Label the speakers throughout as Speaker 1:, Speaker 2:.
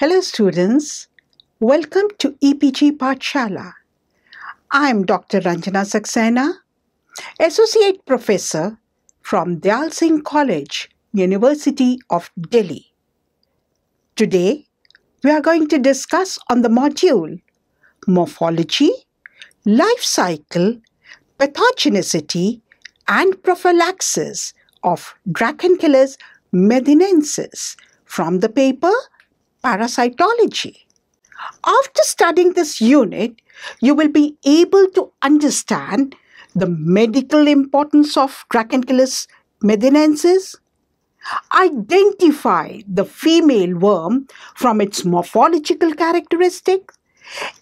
Speaker 1: Hello, students. Welcome to EPG Pathshala. I'm Dr. Ranjana Saxena, Associate Professor from Dyal Singh College, University of Delhi. Today, we are going to discuss on the module Morphology, Life Cycle, Pathogenicity, and Prophylaxis of Dracunculus medinensis from the paper Parasitology. After studying this unit, you will be able to understand the medical importance of Dracunculus medinensis, identify the female worm from its morphological characteristics,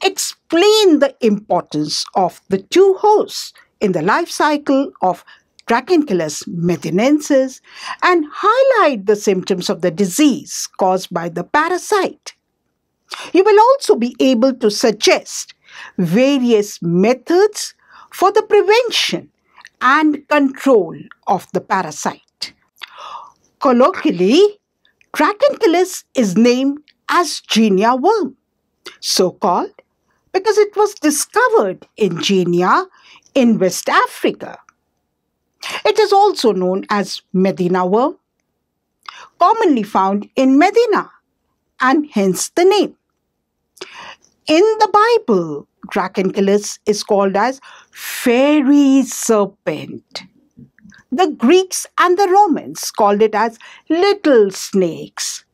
Speaker 1: explain the importance of the two hosts in the life cycle of Dracunculus medinensis and highlight the symptoms of the disease caused by the parasite. You will also be able to suggest various methods for the prevention and control of the parasite. Colloquially, Dracunculus is named as Guinea worm, so called because it was discovered in Guinea in West Africa. It is also known as Medina worm, commonly found in Medina, and hence the name. In the Bible, Dracunculus is called as fairy serpent. The Greeks and the Romans called it as little snakes.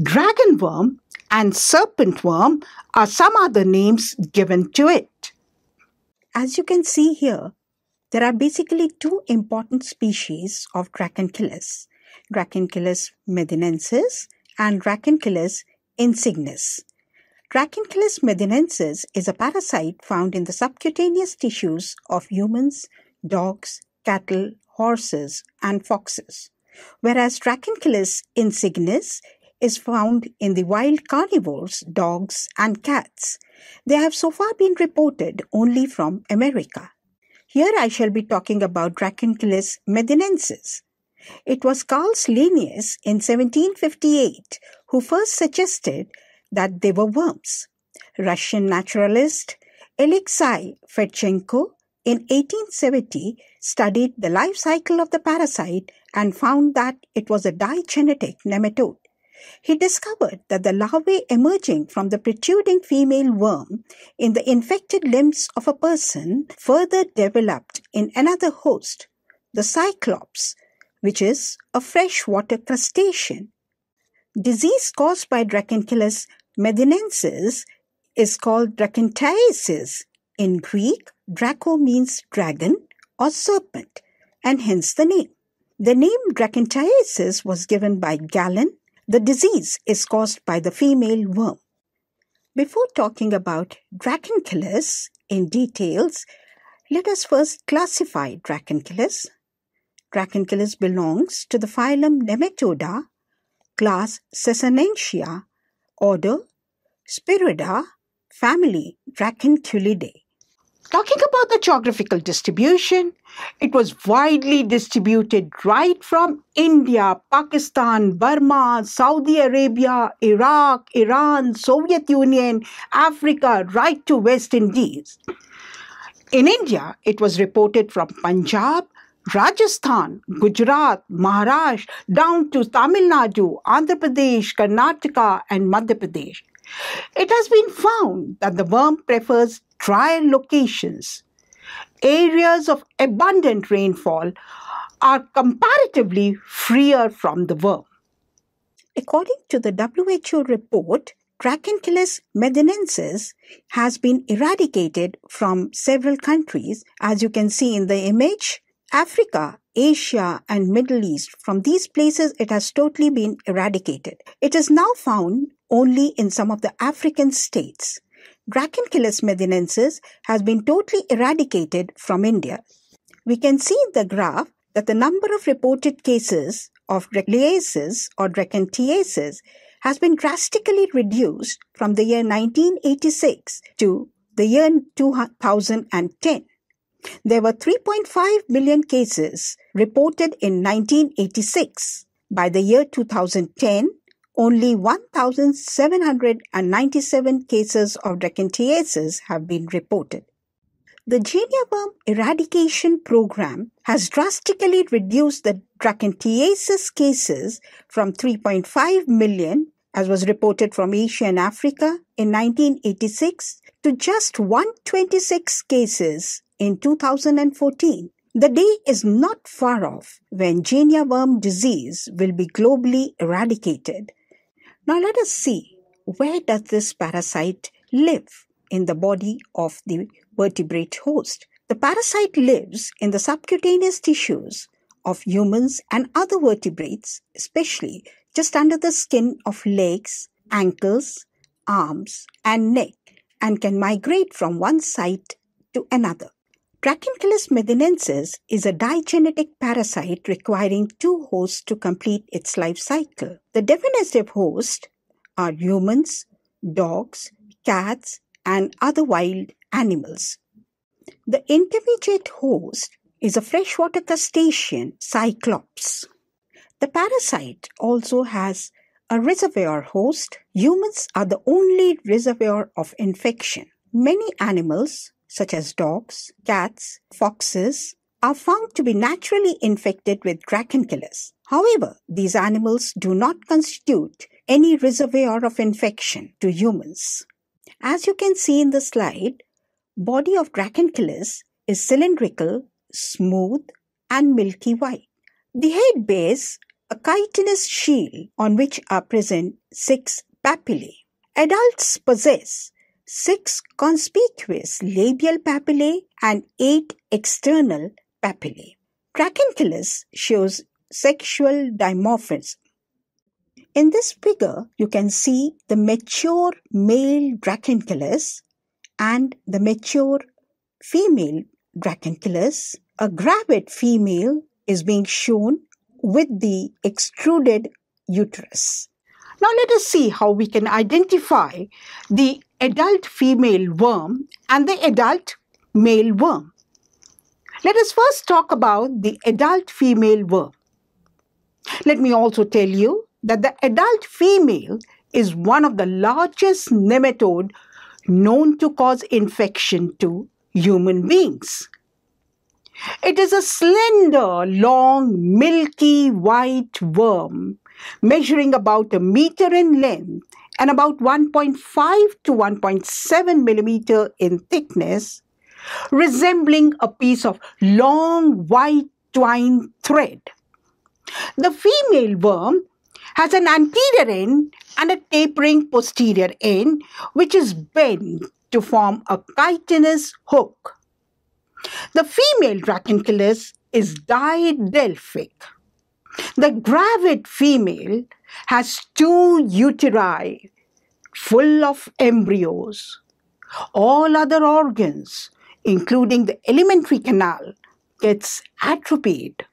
Speaker 1: Dragon worm and serpent worm are some other names given to it. As you can see here, there are basically two important species of Dracunculus, Dracunculus medinensis and Dracunculus insignis. Dracunculus medinensis is a parasite found in the subcutaneous tissues of humans, dogs, cattle, horses, and foxes, whereas Dracunculus insignis is found in the wild carnivores, dogs, and cats. They have so far been reported only from America. Here I shall be talking about Dracunculus medinensis. It was Carl Linnaeus in 1758 who first suggested that they were worms. Russian naturalist Alexei Fedchenko in 1870 studied the life cycle of the parasite and found that it was a digenetic nematode. He discovered that the larvae emerging from the protruding female worm in the infected limbs of a person further developed in another host, the cyclops, which is a freshwater crustacean. Disease caused by Dracunculus medinensis is called dracuntiasis. In Greek, Draco means dragon or serpent, and hence the name. The name dracuntiasis was given by Galen the disease is caused by the female worm. Before talking about Dracunculus in details, let us first classify Dracunculus. Dracunculus belongs to the phylum Nematoda, class Secernentea, order Spirida, family Dracunculidae. Talking about the geographical distribution, it was widely distributed right from India, Pakistan, Burma, Saudi Arabia, Iraq, Iran, Soviet Union, Africa, right to West Indies. In India, it was reported from Punjab, Rajasthan, Gujarat, Maharashtra, down to Tamil Nadu, Andhra Pradesh, Karnataka, and Madhya Pradesh. It has been found that the worm prefers dry locations. Areas of abundant rainfall are comparatively freer from the worm. According to the WHO report, Dracunculus medinensis has been eradicated from several countries, as you can see in the image. Africa, Asia, and Middle East, from these places it has totally been eradicated. It is now found only in some of the African states. Dracunculus medinensis has been totally eradicated from India. We can see in the graph that the number of reported cases of dracunculiasis or dracuntiasis has been drastically reduced from the year 1986 to the year 2010. There were 3.5 million cases reported in 1986. By the year 2010, only 1,797 cases of draconiasis have been reported. The Guinea worm eradication program has drastically reduced the draconiasis cases from 3.5 million, as was reported from Asia and Africa in 1986, to just 126 cases in 2014. The day is not far off when Guinea worm disease will be globally eradicated. Now let us see where does this parasite live in the body of the vertebrate host. The parasite lives in the subcutaneous tissues of humans and other vertebrates, especially just under the skin of legs, ankles, arms, and neck, and can migrate from one site to another. Dracunculus medinensis is a digenetic parasite requiring two hosts to complete its life cycle. The definitive hosts are humans, dogs, cats, and other wild animals. The intermediate host is a freshwater crustacean, Cyclops. The parasite also has a reservoir host. Humans are the only reservoir of infection. Many animals, such as dogs, cats, foxes, are found to be naturally infected with dracunculus. However, these animals do not constitute any reservoir of infection to humans. As you can see in the slide, body of Dracunculus is cylindrical, smooth, and milky white. The head bears a chitinous shield on which are present six papillae. Adults possess six conspicuous labial papillae and eight external papillae. Dracunculus shows sexual dimorphism. In this figure, you can see the mature male Dracunculus and the mature female Dracunculus. A gravid female is being shown with the extruded uterus. Now let us see how we can identify the adult female worm and the adult male worm. Let us first talk about the adult female worm. Let me also tell you that the adult female is one of the largest nematode known to cause infection to human beings. It is a slender, long, milky white worm measuring about a meter in length and about 1.5 to 1.7 millimeter in thickness, resembling a piece of long white twine thread. The female worm has an anterior end and a tapering posterior end, which is bent to form a chitinous hook. The female Dracunculus is didelphic. The gravid female has two uteri full of embryos. All other organs, including the alimentary canal, gets atrophied.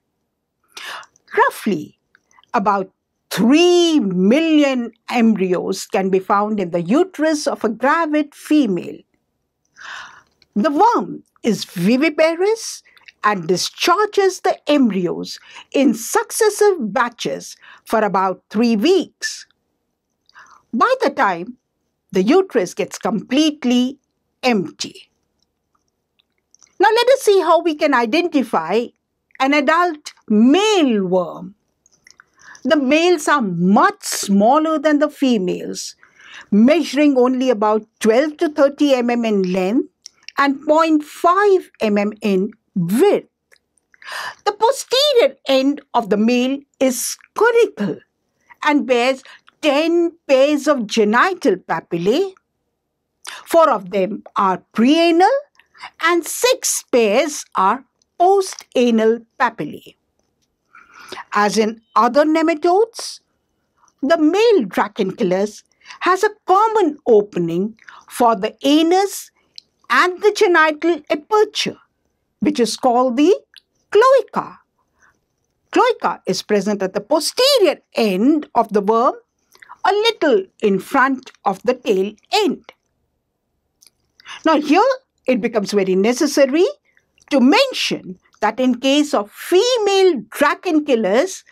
Speaker 1: Roughly about 3 million embryos can be found in the uterus of a gravid female. The worm is viviparous and discharges the embryos in successive batches for about three weeks. By the time the uterus gets completely empty. Now let us see how we can identify an adult male worm the males are much smaller than the females, measuring only about 12 to 30 mm in length and 0.5 mm in width. The posterior end of the male is conical and bears 10 pairs of genital papillae. Four of them are preanal and six pairs are postanal papillae. As in other nematodes, the male Dracunculus has a common opening for the anus and the genital aperture, which is called the cloaca. Cloaca is present at the posterior end of the worm, a little in front of the tail end. Now, here it becomes very necessary to mention that in case of female Dracunculus,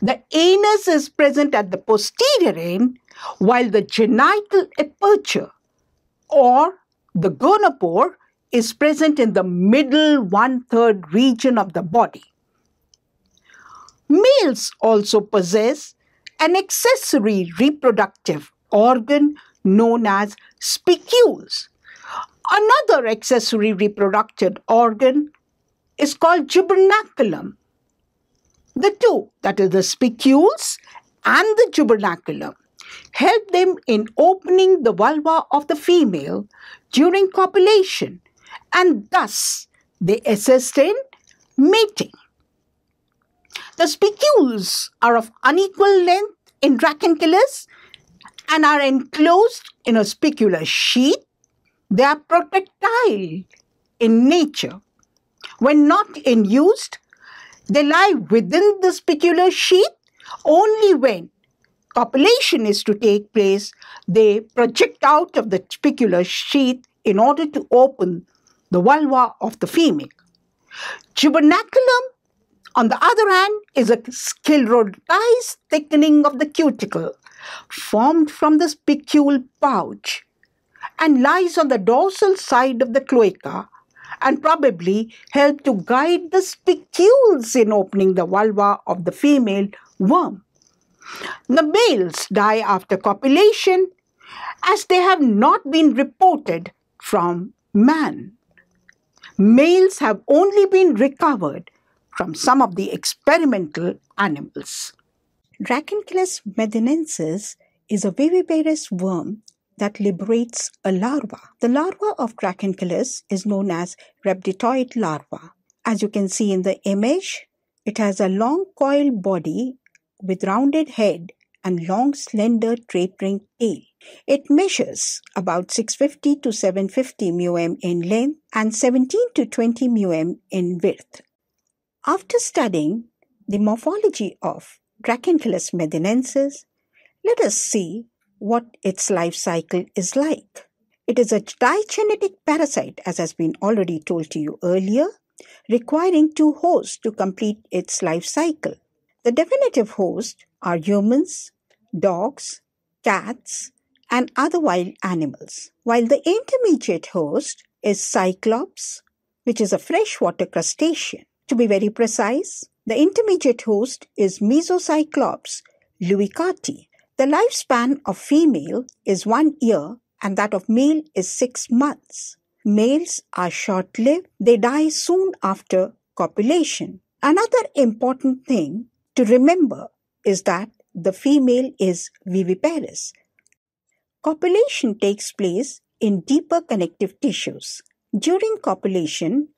Speaker 1: The anus is present at the posterior end, while the genital aperture or the gonopore is present in the middle one third region of the body. Males also possess an accessory reproductive organ known as spicules. Another accessory reproductive organ is called gubernaculum. The two, that is the spicules and the gubernaculum, help them in opening the vulva of the female during copulation and thus they assist in mating. The spicules are of unequal length in Dracunculus and are enclosed in a spicular sheath. They are protractile in nature. When not in use, they lie within the spicular sheath only when copulation is to take place, they project out of the spicular sheath in order to open the vulva of the female. Gubernaculum, on the other hand, is a sclerotized thickening of the cuticle formed from the spicule pouch and lies on the dorsal side of the cloaca and probably help to guide the spicules in opening the vulva of the female worm. The males die after copulation as they have not been reported from man. Males have only been recovered from some of the experimental animals.
Speaker 2: Dracunculus medinensis is a viviparous worm that liberates a larva. The larva of Dracunculus is known as rhabditoid larva. As you can see in the image, it has a long coiled body with rounded head and long slender tapering tail. It measures about 650 to 750 μm in length and 17 to 20 μm in width. After studying the morphology of Dracunculus medinensis, let us see what its life cycle is like. It is a digenetic parasite, as has been already told to you earlier, requiring two hosts to complete its life cycle. The definitive hosts are humans, dogs, cats, and other wild animals, while the intermediate host is Cyclops, which is a freshwater crustacean. To be very precise, the intermediate host is Mesocyclops leuckarti. The lifespan of female is one year and that of male is six months. Males are short lived, they die soon after copulation. Another important thing to remember is that the female is viviparous. Copulation takes place in deeper connective tissues. During copulation,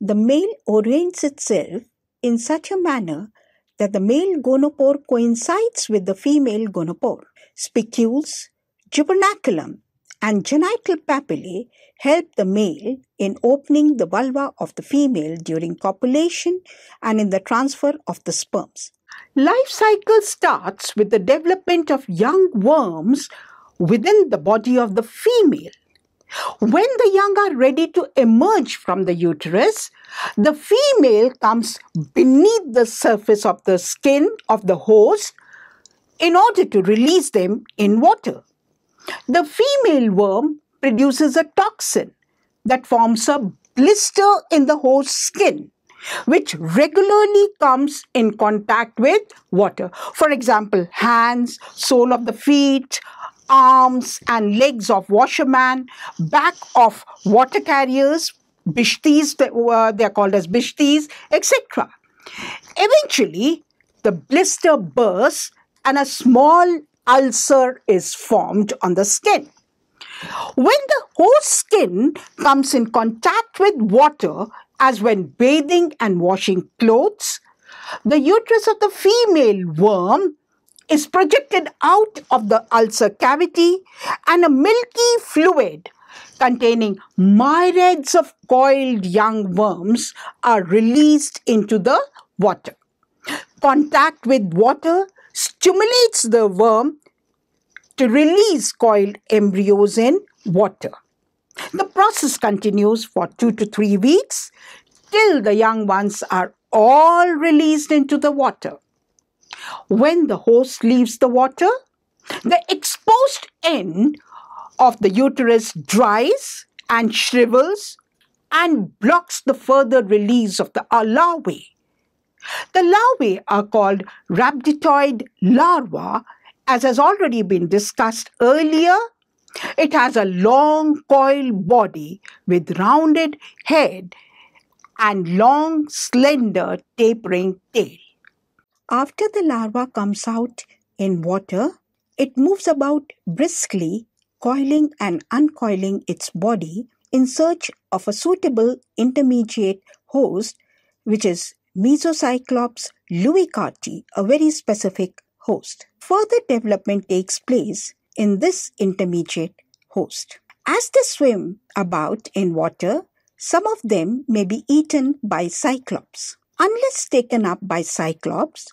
Speaker 2: the male orients itself in such a manner that the male gonopore coincides with the female gonopore. Spicules, gubernaculum, and genital papillae help the male in opening the vulva of the female during copulation and in the transfer of the sperms.
Speaker 1: Life cycle starts with the development of young worms within the body of the female. When the young are ready to emerge from the uterus, the female comes beneath the surface of the skin of the host in order to release them in water. The female worm produces a toxin that forms a blister in the host's skin which regularly comes in contact with water. For example, hands, sole of the feet, arms and legs of washerman, back of water carriers, bishtis, uh, they're called as bishtis, etc. Eventually, the blister bursts and a small ulcer is formed on the skin. When the host skin comes in contact with water, as when bathing and washing clothes, the uterus of the female worm is projected out of the ulcer cavity and a milky fluid containing myriads of coiled young worms are released into the water. Contact with water stimulates the worm to release coiled embryos in water. The process continues for two to three weeks till the young ones are all released into the water. When the host leaves the water, the exposed end of the uterus dries and shrivels and blocks the further release of the larvae. The larvae are called rhabditoid larva, as has already been discussed earlier. It has a long coiled body with rounded head and long, slender, tapering tail.
Speaker 2: After the larva comes out in water, it moves about briskly, coiling and uncoiling its body in search of a suitable intermediate host, which is Mesocyclops leuckarti, a very specific host. Further development takes place in this intermediate host. As they swim about in water, some of them may be eaten by cyclops. Unless taken up by cyclops,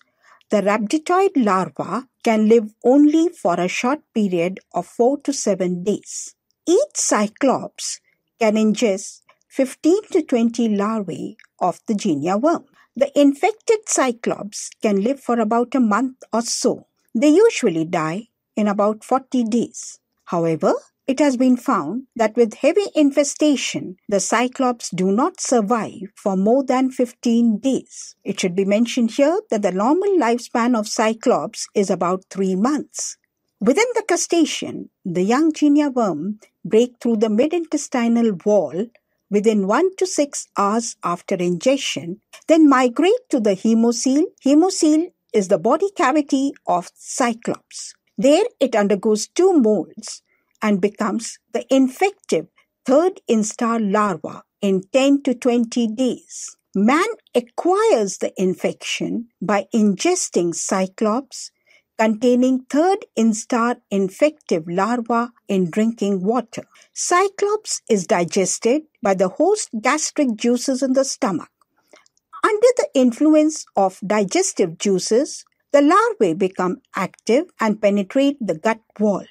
Speaker 2: the rhabditoid larva can live only for a short period of 4 to 7 days. Each cyclops can ingest 15 to 20 larvae of the Guinea worm. The infected cyclops can live for about a month or so. They usually die in about 40 days. However, it has been found that with heavy infestation, the cyclops do not survive for more than 15 days. It should be mentioned here that the normal lifespan of cyclops is about 3 months. Within the crustacean, the young Guinea worm break through the mid-intestinal wall within 1 to 6 hours after ingestion, then migrate to the hemocoel. Hemocoel is the body cavity of cyclops. There it undergoes two moults and becomes the infective third instar larva in 10 to 20 days. Man acquires the infection by ingesting cyclops containing third instar infective larva in drinking water. Cyclops is digested by the host gastric juices in the stomach. Under the influence of digestive juices, the larvae become active and penetrate the gut wall.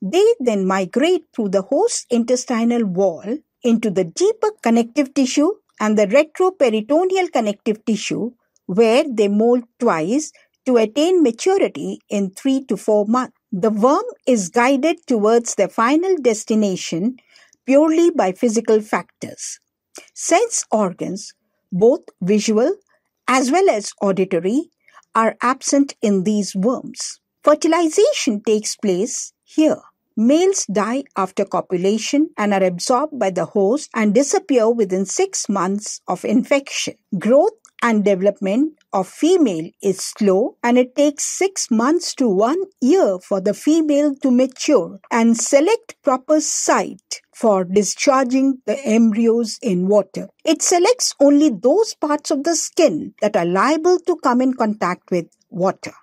Speaker 2: They then migrate through the host intestinal wall into the deeper connective tissue and the retroperitoneal connective tissue, where they moult twice to attain maturity in three to four months. The worm is guided towards their final destination purely by physical factors. Sense organs, both visual as well as auditory, are absent in these worms. Fertilization takes place here, males die after copulation and are absorbed by the host and disappear within six months of infection. Growth and development of female is slow and it takes six months to one year for the female to mature and select proper site for discharging the embryos in water. It selects only those parts of the skin that are liable to come in contact with water.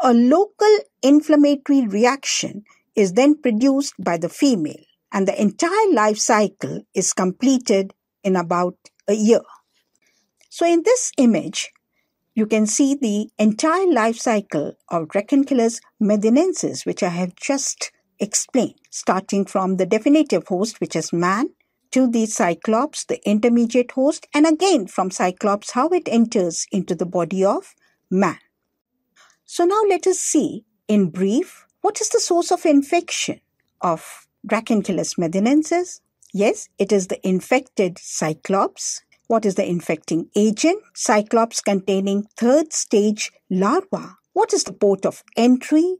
Speaker 2: A local inflammatory reaction is then produced by the female, and the entire life cycle is completed in about a year. So, in this image, you can see the entire life cycle of Dracunculus medinensis, which I have just explained, starting from the definitive host, which is man, to the cyclops, the intermediate host, and again from cyclops, how it enters into the body of man. So now let us see in brief what is the source of infection of Dracunculus medinensis? Yes, it is the infected cyclops. What is the infecting agent? Cyclops containing third stage larva. What is the port of entry?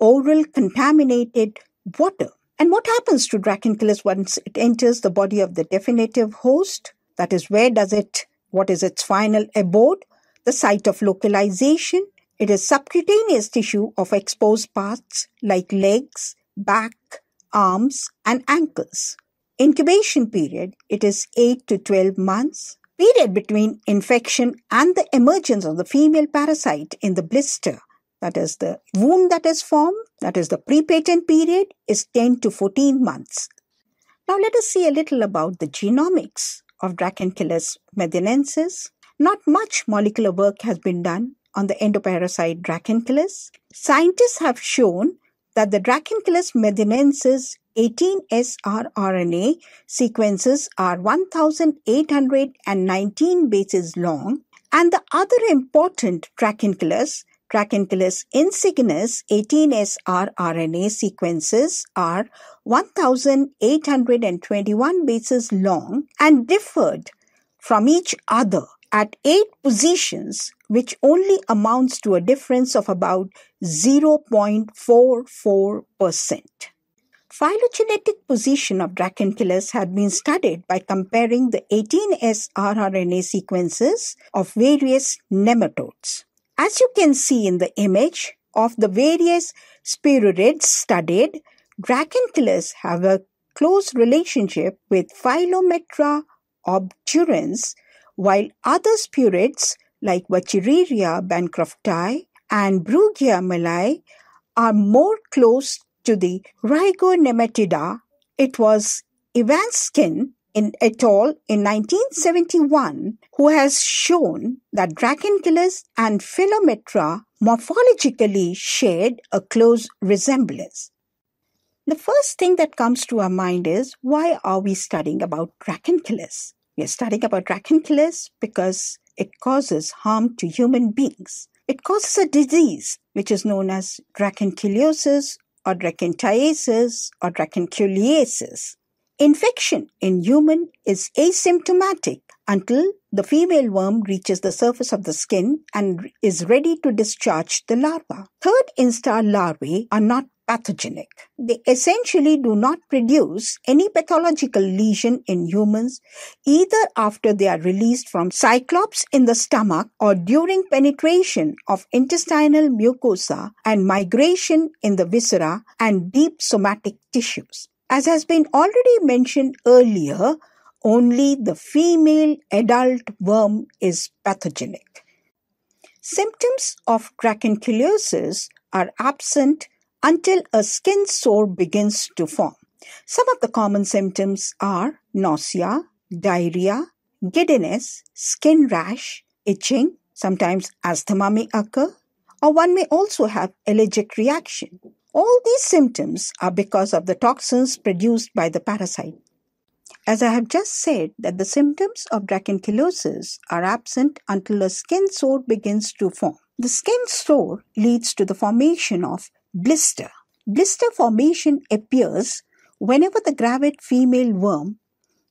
Speaker 2: Oral contaminated water. And what happens to Dracunculus once it enters the body of the definitive host? That is, where does it, what is its final abode? The site of localization, it is subcutaneous tissue of exposed parts like legs, back, arms, and ankles. Incubation period, it is 8 to 12 months. Period between infection and the emergence of the female parasite in the blister, that is the wound that is formed, that is the prepatent period, is 10 to 14 months. Now let us see a little about the genomics of Dracunculus medinensis. Not much molecular work has been done on the endoparasite Dracunculus, scientists have shown that the Dracunculus medinensis 18S rRNA sequences are 1819 bases long and the other important Dracunculus Dracunculus insignis 18S rRNA sequences are 1,821 bases long and differed from each other at eight positions, which only amounts to a difference of about 0.44%. Phylogenetic position of Dracunculus had been studied by comparing the 18S rRNA sequences of various nematodes. As you can see in the image of the various spirurids studied, Dracunculus have a close relationship with Philometra obturans, while other spirurids like Wuchereria bancrofti and Brugia malayi are more close to the Rhigonematida, it was Evanskin in et al. in 1971 who has shown that Dracunculus and Philometra morphologically shared a close resemblance. The first thing that comes to our mind is why are we studying about Dracunculus? We are studying about Dracunculus because it causes harm to human beings. It causes a disease which is known as dracunculosis or dracuntiasis or dracunculiasis. Infection in human is asymptomatic until the female worm reaches the surface of the skin and is ready to discharge the larva. Third instar larvae are not pathogenic. They essentially do not produce any pathological lesion in humans either after they are released from cyclops in the stomach or during penetration of intestinal mucosa and migration in the viscera and deep somatic tissues. As has been already mentioned earlier, only the female adult worm is pathogenic. Symptoms of dracunculosis are absent until a skin sore begins to form. Some of the common symptoms are nausea, diarrhea, giddiness, skin rash, itching, sometimes asthma may occur, or one may also have allergic reaction. All these symptoms are because of the toxins produced by the parasite. As I have just said that the symptoms of dracunculosis are absent until a skin sore begins to form. The skin sore leads to the formation of Blister. Blister formation appears whenever the gravid female worm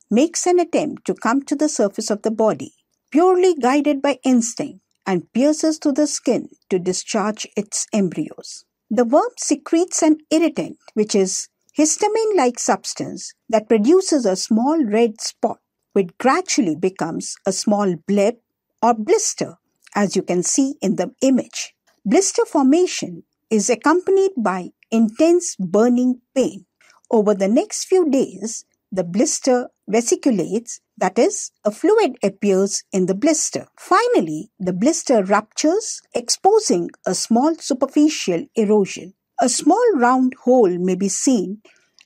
Speaker 2: makes an attempt to come to the surface of the body, purely guided by instinct, and pierces through the skin to discharge its embryos. The worm secretes an irritant, which is histamine like substance that produces a small red spot, which gradually becomes a small bleb or blister, as you can see in the image. Blister formation is accompanied by intense burning pain. Over the next few days, the blister vesiculates, that is, a fluid appears in the blister. Finally, the blister ruptures, exposing a small superficial erosion. A small round hole may be seen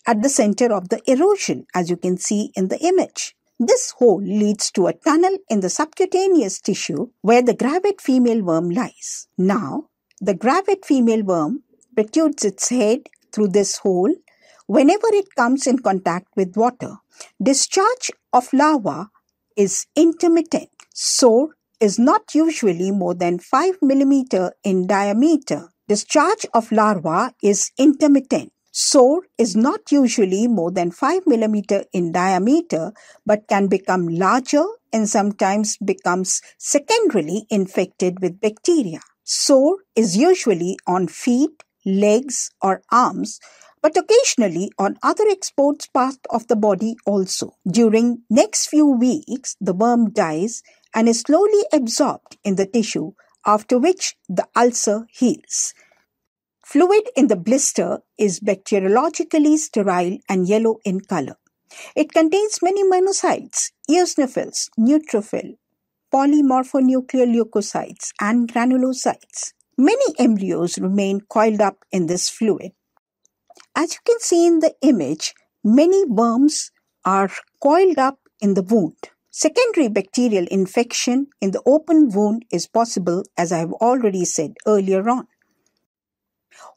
Speaker 2: at the center of the erosion, as you can see in the image. This hole leads to a tunnel in the subcutaneous tissue where the gravid female worm lies. Now, the gravid female worm protrudes its head through this hole whenever it comes in contact with water. Discharge of larva is intermittent. Sore is not usually more than 5 mm in diameter. Discharge of larva is intermittent. Sore is not usually more than 5 mm in diameter but can become larger and sometimes becomes secondarily infected with bacteria. Sore is usually on feet, legs, or arms, but occasionally on other exposed parts of the body also. During next few weeks, the worm dies and is slowly absorbed in the tissue, after which the ulcer heals. Fluid in the blister is bacteriologically sterile and yellow in color. It contains many monocytes, eosinophils, neutrophil, polymorphonuclear leukocytes, and granulocytes. Many embryos remain coiled up in this fluid. As you can see in the image, many worms are coiled up in the wound. Secondary bacterial infection in the open wound is possible, as I have already said earlier on.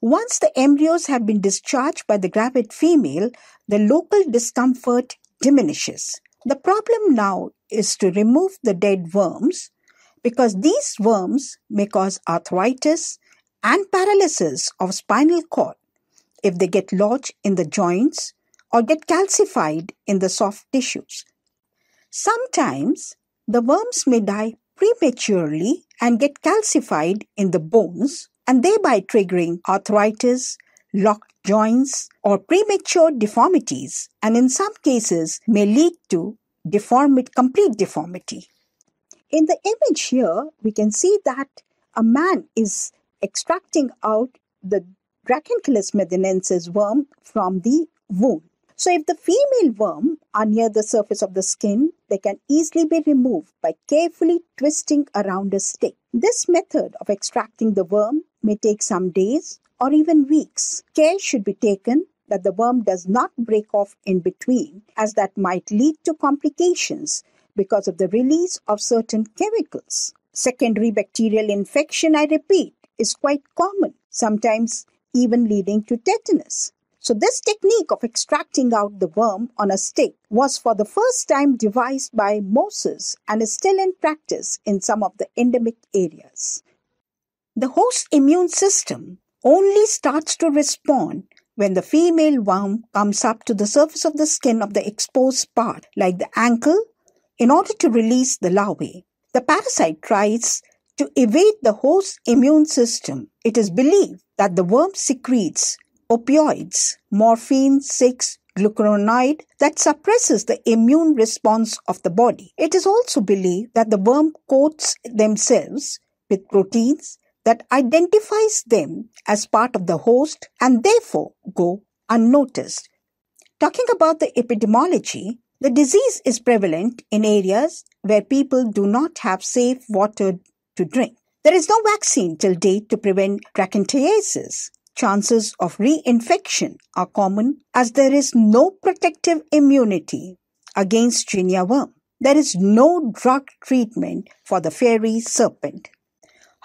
Speaker 2: Once the embryos have been discharged by the gravid female, the local discomfort diminishes. The problem now is to remove the dead worms because these worms may cause arthritis, and paralysis of spinal cord if they get lodged in the joints or get calcified in the soft tissues. Sometimes the worms may die prematurely and get calcified in the bones and thereby triggering arthritis, locked joints, or premature deformities, and in some cases may lead to complete deformity. In the image here, we can see that a man is extracting out the Dracunculus medinensis worm from the wound. So if the female worm are near the surface of the skin, they can easily be removed by carefully twisting around a stick. This method of extracting the worm may take some days or even weeks. Care should be taken that the worm does not break off in between, as that might lead to complications because of the release of certain chemicals. Secondary bacterial infection, I repeat, is quite common, sometimes even leading to tetanus. So, this technique of extracting out the worm on a stick was for the first time devised by Moses and is still in practice in some of the endemic areas. The host immune system only starts to respond when the female worm comes up to the surface of the skin of the exposed part, like the ankle, in order to release the larvae. The parasite tries to evade the host immune system. It is believed that the worm secretes opioids, morphine 6 glucuronide that suppresses the immune response of the body. It is also believed that the worm coats themselves with proteins that identifies them as part of the host and therefore go unnoticed. Talking about the epidemiology, the disease is prevalent in areas where people do not have safe water to drink. There is no vaccine till date to prevent dracontiasis chances of reinfection are common as there is no protective immunity against Guinea worm. There is no drug treatment for the fairy serpent.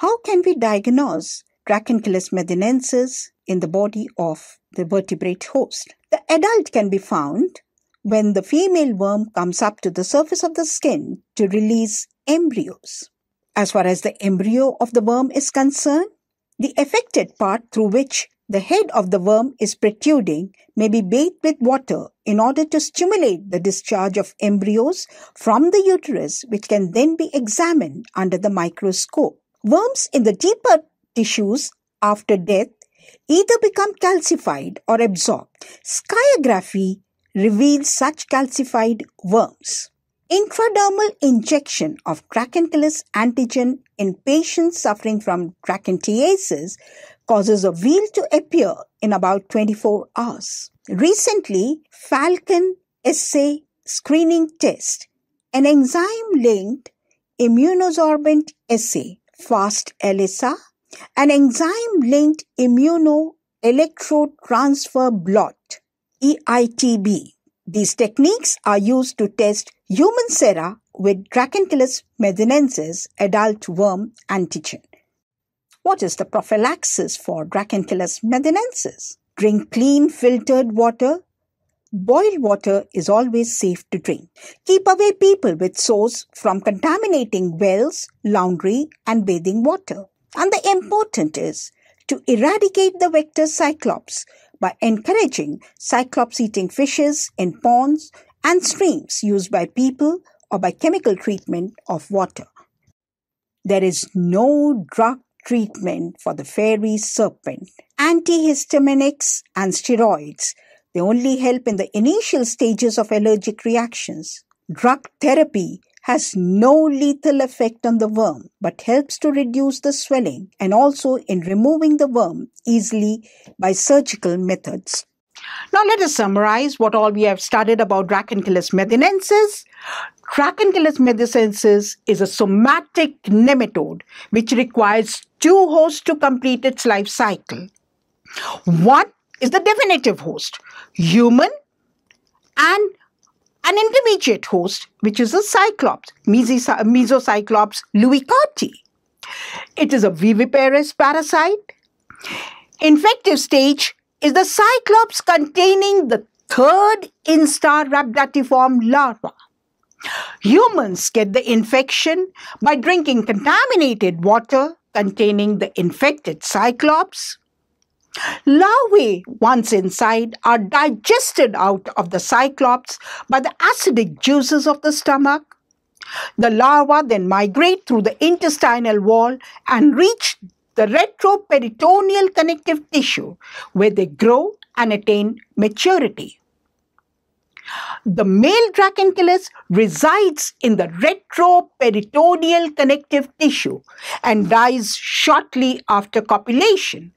Speaker 2: How can we diagnose Dracunculus medinensis in the body of the vertebrate host? The adult can be found when the female worm comes up to the surface of the skin to release embryos. As far as the embryo of the worm is concerned, the affected part through which the head of the worm is protruding may be bathed with water in order to stimulate the discharge of embryos from the uterus, which can then be examined under the microscope. Worms in the deeper tissues after death either become calcified or absorbed. Skiography reveals such calcified worms. Intradermal injection of Dracunculus antigen in patients suffering from dracontiasis causes a wheal to appear in about 24 hours. Recently, Falcon assay screening test, an enzyme-linked immunosorbent assay, FAST ELISA, an enzyme-linked immunoelectrode transfer blot, EITB, these techniques are used to test human sera with Dracunculus medinensis adult worm antigen. What is the prophylaxis for Dracunculus medinensis? Drink clean filtered water. Boiled water is always safe to drink. Keep away people with sores from contaminating wells, laundry, and bathing water. And the important is to eradicate the vector cyclops by encouraging cyclops eating fishes in ponds and streams used by people or by chemical treatment of water. There is no drug treatment for the fairy serpent. Antihistaminics and steroids, they only help in the initial stages of allergic reactions. Drug therapy has no lethal effect on the worm but helps to reduce the swelling and also in removing the worm easily by surgical methods.
Speaker 1: Now let us summarize what all we have studied about Dracunculus medinensis. Dracunculus medinensis is a somatic nematode which requires two hosts to complete its life cycle. One is the definitive host, human, and an intermediate host, which is a cyclops, Mesocyclops leuckarti. It is a viviparous parasite. Infective stage is the cyclops containing the third instar rhabditiform larva. Humans get the infection by drinking contaminated water containing the infected cyclops. Larvae, once inside, are digested out of the cyclops by the acidic juices of the stomach. The larvae then migrate through the intestinal wall and reach the retroperitoneal connective tissue where they grow and attain maturity. The male Dracunculus resides in the retroperitoneal connective tissue and dies shortly after copulation.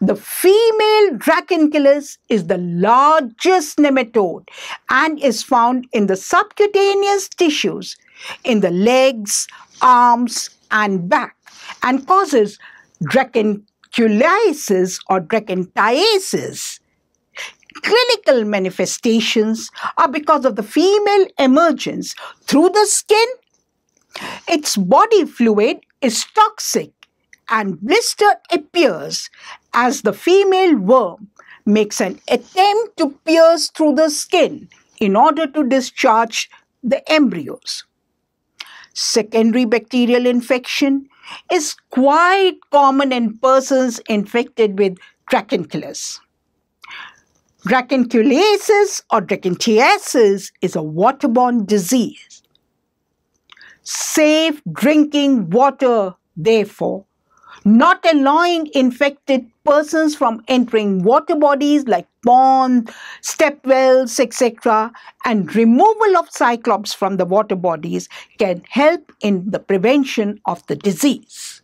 Speaker 1: The female Dracunculus is the largest nematode and is found in the subcutaneous tissues in the legs, arms, and back and causes dracunculiasis or dracontiasis. Clinical manifestations are because of the female emergence through the skin. Its body fluid is toxic and blister appears as the female worm makes an attempt to pierce through the skin in order to discharge the embryos. Secondary bacterial infection is quite common in persons infected with dracunculus. Dracunculiasis or dracontiasis is a waterborne disease. Safe drinking water, therefore, not allowing infected persons from entering water bodies like ponds, step wells, etc., and removal of cyclops from the water bodies can help in the prevention of the disease.